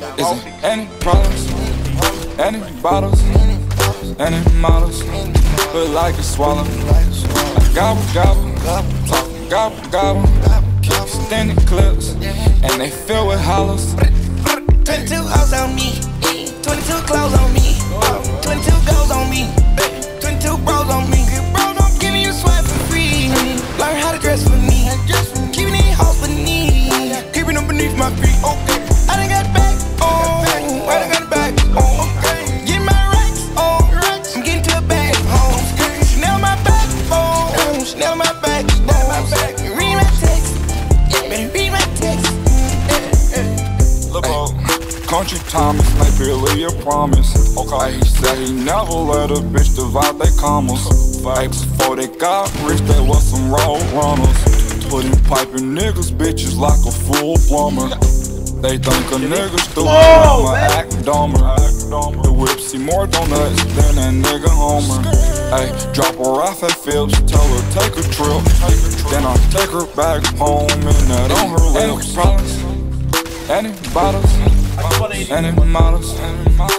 Down Is it any problems? Any bottles? Any models? Feel like a swallow. I gobble, gobble, gobble, gobble. Keep extending clips, and they fill with hollows. 22 hoes on me, 22 clothes on me, Country Thomas, like Billy, a promise. Okay, he said he never let a bitch divide they commas. Facts before they got rich, they was some road runners. Putting piping niggas, bitches like a full plumber. They think a nigga stupid, I'ma act dumber. The whip see more donuts than a nigga Homer. Hey, drop her off at Phillips, tell her take a trip. Then I take her back home and that on her lips. Any bottles? Any models?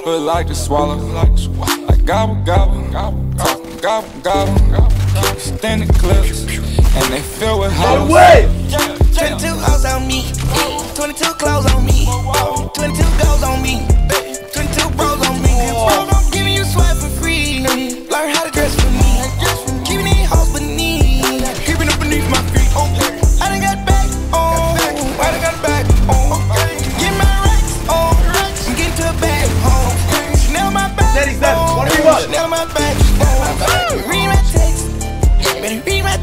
Feel like to swallow. I gobble, gobble, gobble, talk, gobble, gobble. Keep extending clips, and they fill with hollows. 22 hoes on me, 22 clothes on me,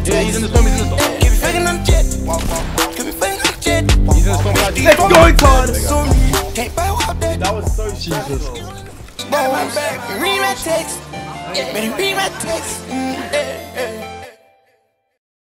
Yeah, he's in the storm, he's in the storm. Keep it fucking on the jet. Keep it fucking on the jet. He's in the storm. Let's go, Todd! Can't buy out that. That was so Jesus. My back. Read my text. Better read my text. Mm.